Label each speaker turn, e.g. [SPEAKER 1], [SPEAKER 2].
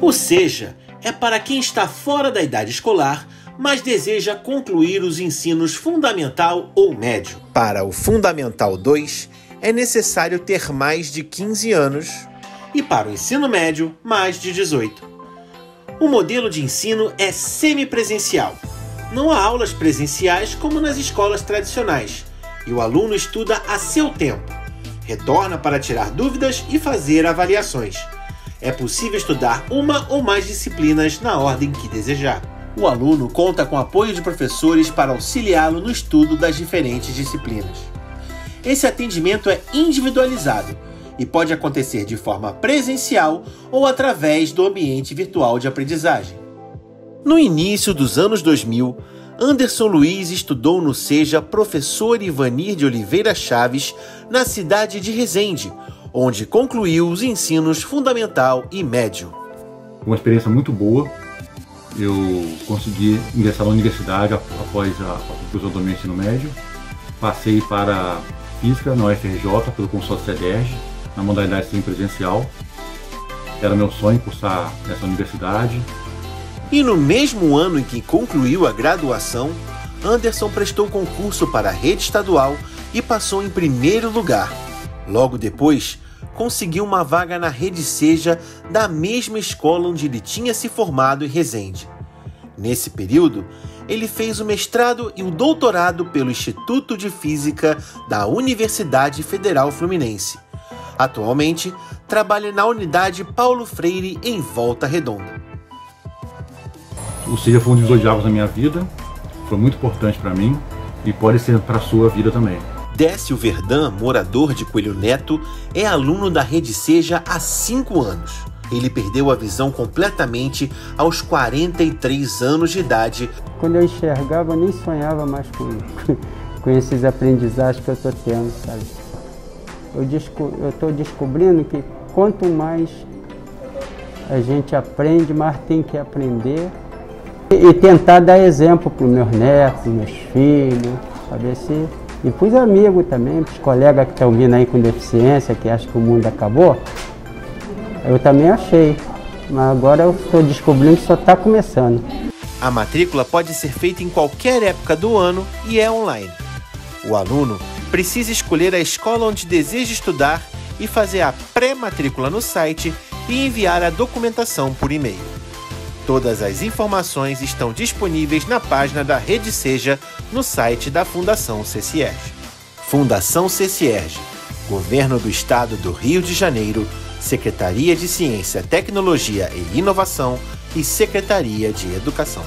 [SPEAKER 1] O SEJA é para quem está fora da idade escolar, mas deseja concluir os ensinos fundamental ou médio.
[SPEAKER 2] Para o Fundamental 2, é necessário ter mais de 15 anos
[SPEAKER 1] e para o ensino médio, mais de 18. O modelo de ensino é semipresencial. Não há aulas presenciais como nas escolas tradicionais, e o aluno estuda a seu tempo. Retorna para tirar dúvidas e fazer avaliações é possível estudar uma ou mais disciplinas na ordem que desejar. O aluno conta com apoio de professores para auxiliá-lo no estudo das diferentes disciplinas. Esse atendimento é individualizado e pode acontecer de forma presencial ou através do ambiente virtual de aprendizagem. No início dos anos 2000, Anderson Luiz estudou no SEJA Professor Ivanir de Oliveira Chaves, na cidade de Resende, onde concluiu os ensinos fundamental e médio.
[SPEAKER 3] Uma experiência muito boa. Eu consegui ingressar na universidade após a conclusão do meu ensino médio. Passei para Física na UFRJ pelo consórcio CEDERJ, na modalidade semipresencial. Era meu sonho cursar nessa universidade.
[SPEAKER 1] E no mesmo ano em que concluiu a graduação, Anderson prestou concurso para a rede estadual e passou em primeiro lugar. Logo depois, conseguiu uma vaga na Rede Seja da mesma escola onde ele tinha se formado em Resende. Nesse período, ele fez o mestrado e o doutorado pelo Instituto de Física da Universidade Federal Fluminense. Atualmente, trabalha na unidade Paulo Freire em Volta Redonda.
[SPEAKER 3] O SEJA foi um dos dois na minha vida, foi muito importante para mim e pode ser para a sua vida também.
[SPEAKER 1] Décio Verdun, morador de Coelho Neto, é aluno da Rede Seja há 5 anos. Ele perdeu a visão completamente aos 43 anos de idade.
[SPEAKER 4] Quando eu enxergava, eu nem sonhava mais com, com esses aprendizagens que eu estou tendo, sabe? Eu estou descobrindo que quanto mais a gente aprende, mais tem que aprender e, tentar dar exemplo para os meus netos, meus filhos, saber se e para os amigos também, para os colegas que estão vindo aí com deficiência, que acham que o mundo acabou, eu também achei. Mas agora eu estou descobrindo que só está começando.
[SPEAKER 1] A matrícula pode ser feita em qualquer época do ano e é online. O aluno precisa escolher a escola onde deseja estudar e fazer a pré-matrícula no site e enviar a documentação por e-mail. Todas as informações estão disponíveis na página da Rede Seja no site da Fundação CCIERG. Fundação CCIERG, Governo do Estado do Rio de Janeiro, Secretaria de Ciência, Tecnologia e Inovação e Secretaria de Educação.